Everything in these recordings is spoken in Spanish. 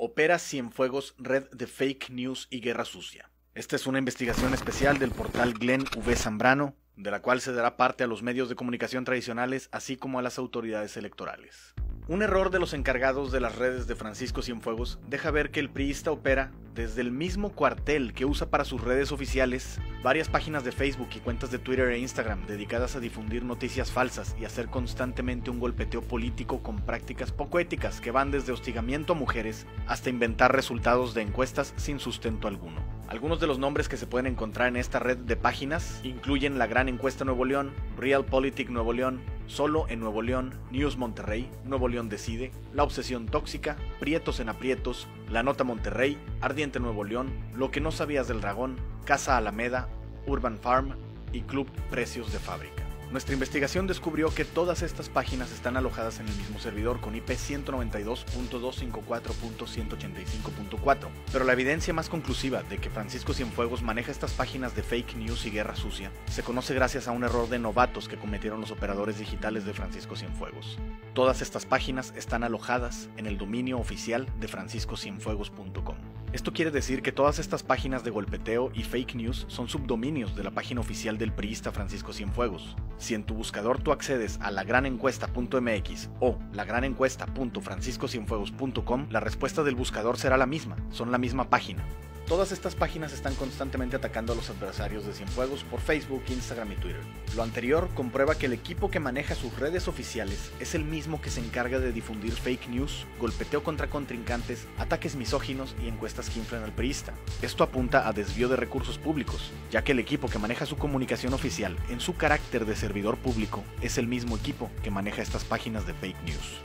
Opera Cienfuegos Red de Fake News y Guerra Sucia. Esta es una investigación especial del portal Glenn V. Zambrano, de la cual se dará parte a los medios de comunicación tradicionales, así como a las autoridades electorales. Un error de los encargados de las redes de Francisco Cienfuegos deja ver que el priista opera desde el mismo cuartel que usa para sus redes oficiales varias páginas de Facebook y cuentas de Twitter e Instagram dedicadas a difundir noticias falsas y hacer constantemente un golpeteo político con prácticas poco éticas que van desde hostigamiento a mujeres hasta inventar resultados de encuestas sin sustento alguno. Algunos de los nombres que se pueden encontrar en esta red de páginas incluyen la Gran Encuesta Nuevo León, Realpolitik Nuevo León, Solo en Nuevo León, News Monterrey, Nuevo León Decide, La Obsesión Tóxica, Prietos en Aprietos, La Nota Monterrey, Ardiente Nuevo León, Lo que no sabías del dragón, Casa Alameda, Urban Farm y Club Precios de Fábrica. Nuestra investigación descubrió que todas estas páginas están alojadas en el mismo servidor con IP 192.254.185.4, pero la evidencia más conclusiva de que Francisco Cienfuegos maneja estas páginas de fake news y guerra sucia se conoce gracias a un error de novatos que cometieron los operadores digitales de Francisco Cienfuegos. Todas estas páginas están alojadas en el dominio oficial de franciscocienfuegos.com. Esto quiere decir que todas estas páginas de golpeteo y fake news son subdominios de la página oficial del priista Francisco Cienfuegos. Si en tu buscador tú accedes a lagranencuesta.mx o lagranencuesta.franciscocienfuegos.com, la respuesta del buscador será la misma, son la misma página. Todas estas páginas están constantemente atacando a los adversarios de Cienfuegos por Facebook, Instagram y Twitter. Lo anterior comprueba que el equipo que maneja sus redes oficiales es el mismo que se encarga de difundir fake news, golpeteo contra contrincantes, ataques misóginos y encuestas que inflan al priista. Esto apunta a desvío de recursos públicos, ya que el equipo que maneja su comunicación oficial en su carácter de servidor público es el mismo equipo que maneja estas páginas de fake news.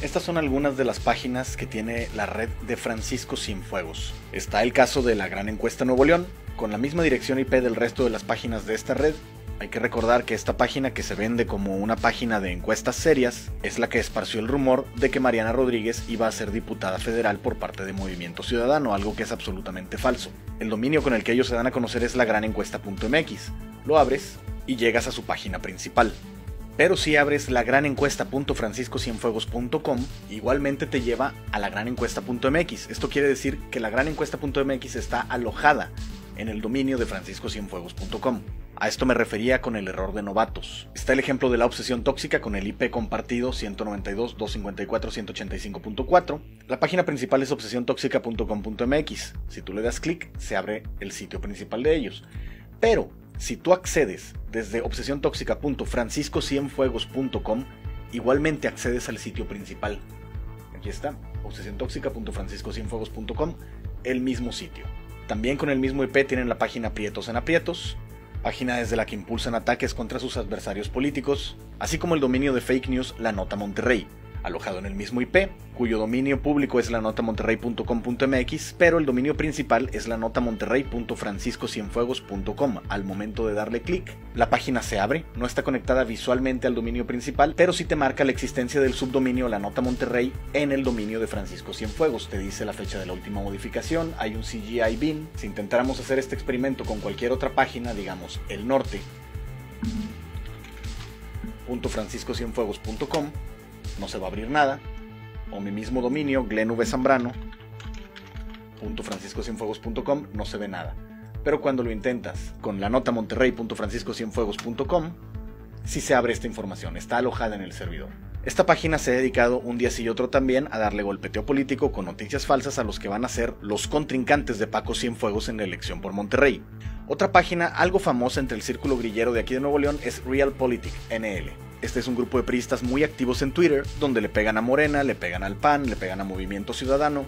Estas son algunas de las páginas que tiene la red de Francisco Cienfuegos. Está el caso de la Gran Encuesta Nuevo León, con la misma dirección IP del resto de las páginas de esta red. Hay que recordar que esta página que se vende como una página de encuestas serias es la que esparció el rumor de que Mariana Rodríguez iba a ser diputada federal por parte de Movimiento Ciudadano, algo que es absolutamente falso. El dominio con el que ellos se dan a conocer es la encuesta.mx. Lo abres y llegas a su página principal. Pero si abres la gran encuesta.franciscocienfuegos.com, igualmente te lleva a la gran encuesta.mx. Esto quiere decir que la gran encuesta.mx está alojada en el dominio de franciscocienfuegos.com. A esto me refería con el error de novatos. Está el ejemplo de la obsesión tóxica con el IP compartido 192.254.185.4. La página principal es obsesiontóxica.com.mx. Si tú le das clic, se abre el sitio principal de ellos. Pero si tú accedes desde obsesiontóxica.franciscocienfuegos.com, igualmente accedes al sitio principal. Aquí está, obsesiontóxica.franciscocienfuegos.com, el mismo sitio. También con el mismo IP tienen la página Prietos en Aprietos, página desde la que impulsan ataques contra sus adversarios políticos, así como el dominio de fake news La Nota Monterrey, alojado en el mismo IP, cuyo dominio público es la notamonterrey.com.mx, pero el dominio principal es la notamonterrey.franciscocienfuegos.com. Al momento de darle clic, la página se abre, no está conectada visualmente al dominio principal, pero sí te marca la existencia del subdominio La Nota Monterrey en el dominio de Francisco Cienfuegos. Te dice la fecha de la última modificación, hay un CGI bin. Si intentáramos hacer este experimento con cualquier otra página, digamos El Norte, .franciscocienfuegos.com no se va a abrir nada. O mi mismo dominio, glenvzambrano.franciscocienfuegos.com, no se ve nada. Pero cuando lo intentas con la nota monterrey.franciscocienfuegos.com, sí se abre esta información, está alojada en el servidor. Esta página se ha dedicado un día sí y otro también a darle golpeteo político con noticias falsas a los que van a ser los contrincantes de Paco Cienfuegos en la elección por Monterrey. Otra página algo famosa entre el círculo grillero de aquí de Nuevo León es Realpolitik NL. Este es un grupo de priistas muy activos en Twitter, donde le pegan a Morena, le pegan al PAN, le pegan a Movimiento Ciudadano.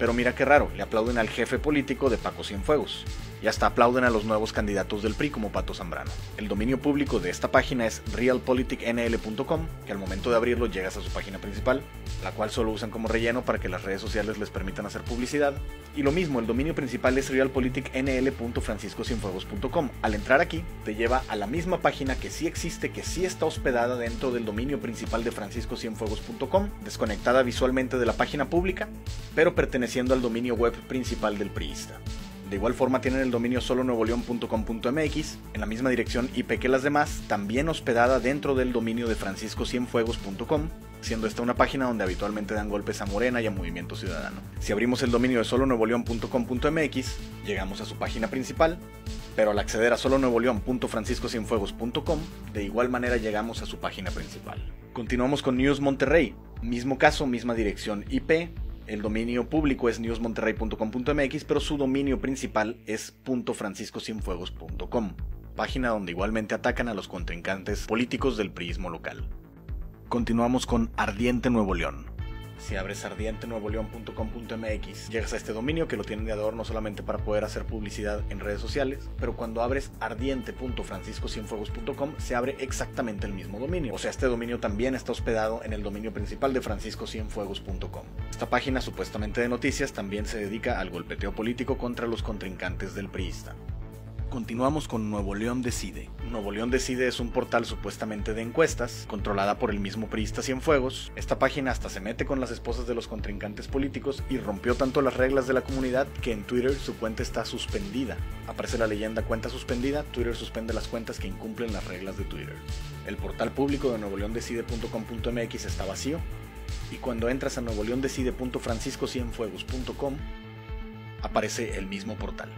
Pero mira qué raro, le aplauden al jefe político de Paco Cienfuegos y hasta aplauden a los nuevos candidatos del PRI como Pato Zambrano. El dominio público de esta página es realpoliticnl.com, que al momento de abrirlo llegas a su página principal, la cual solo usan como relleno para que las redes sociales les permitan hacer publicidad. Y lo mismo, el dominio principal es realpoliticnl.franciscocienfuegos.com. Al entrar aquí, te lleva a la misma página que sí existe, que sí está hospedada dentro del dominio principal de franciscocienfuegos.com, desconectada visualmente de la página pública, pero perteneciendo al dominio web principal del priista. De igual forma tienen el dominio solo nuevoleón.com.mx, en la misma dirección IP que las demás, también hospedada dentro del dominio de franciscocienfuegos.com, siendo esta una página donde habitualmente dan golpes a Morena y a Movimiento Ciudadano. Si abrimos el dominio de solonuevoleón.com.mx, llegamos a su página principal, pero al acceder a solonuevoleón.franciscocienfuegos.com, de igual manera llegamos a su página principal. Continuamos con News Monterrey, mismo caso, misma dirección IP, el dominio público es newsmonterrey.com.mx, pero su dominio principal es .franciscocienfuegos.com, página donde igualmente atacan a los contrincantes políticos del priismo local. Continuamos con Ardiente Nuevo León. Si abres ardientenuevoleón.com.mx, llegas a este dominio que lo tienen de adorno solamente para poder hacer publicidad en redes sociales, pero cuando abres ardiente.franciscocienfuegos.com se abre exactamente el mismo dominio. O sea, este dominio también está hospedado en el dominio principal de franciscocienfuegos.com. Esta página supuestamente de noticias también se dedica al golpeteo político contra los contrincantes del priista. Continuamos con Nuevo León Decide. Nuevo León Decide es un portal supuestamente de encuestas, controlada por el mismo priista Cienfuegos. Esta página hasta se mete con las esposas de los contrincantes políticos y rompió tanto las reglas de la comunidad que en Twitter su cuenta está suspendida. Aparece la leyenda cuenta suspendida, Twitter suspende las cuentas que incumplen las reglas de Twitter. El portal público de nuevoleondecide.com.mx está vacío y cuando entras a nuevoleondecide.franciscocienfuegos.com aparece el mismo portal.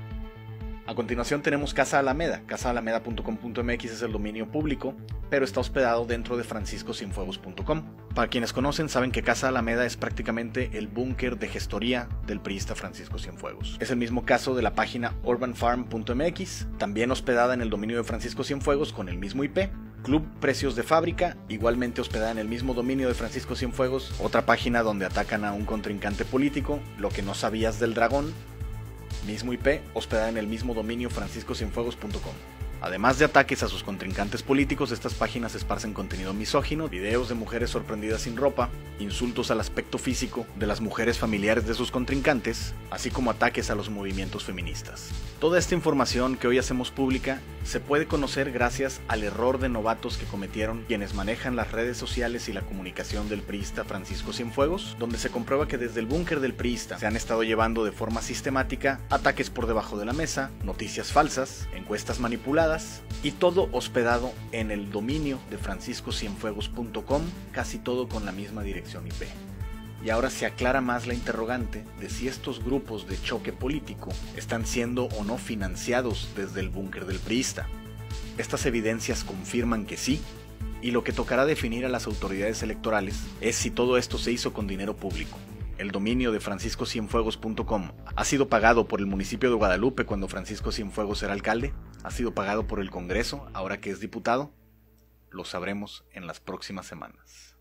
A continuación tenemos Casa Alameda. CasaAlameda.com.mx es el dominio público, pero está hospedado dentro de franciscocienfuegos.com. Para quienes conocen, saben que Casa Alameda es prácticamente el búnker de gestoría del priista Francisco Cienfuegos. Es el mismo caso de la página urbanfarm.mx, también hospedada en el dominio de Francisco Cienfuegos con el mismo IP. Club Precios de Fábrica, igualmente hospedada en el mismo dominio de Francisco Cienfuegos, otra página donde atacan a un contrincante político, lo que no sabías del dragón, mismo IP, hospedada en el mismo dominio franciscocienfuegos.com. Además de ataques a sus contrincantes políticos, estas páginas esparcen contenido misógino, videos de mujeres sorprendidas sin ropa, insultos al aspecto físico de las mujeres familiares de sus contrincantes, así como ataques a los movimientos feministas. Toda esta información que hoy hacemos pública se puede conocer gracias al error de novatos que cometieron quienes manejan las redes sociales y la comunicación del priista Francisco Cienfuegos, donde se comprueba que desde el búnker del priista se han estado llevando de forma sistemática ataques por debajo de la mesa, noticias falsas, encuestas manipuladas y todo hospedado en el dominio de franciscocienfuegos.com, casi todo con la misma Y ahora se aclara más la interrogante de si estos grupos de choque político están siendo o no financiados desde el búnker del priista. Estas evidencias confirman que sí, y lo que tocará definir a las autoridades electorales es si todo esto se hizo con dinero público. El dominio de franciscocienfuegos.com ha sido pagado por el municipio de Guadalupe cuando Francisco Cienfuegos era alcalde, ha sido pagado por el Congreso ahora que es diputado. Lo sabremos en las próximas semanas.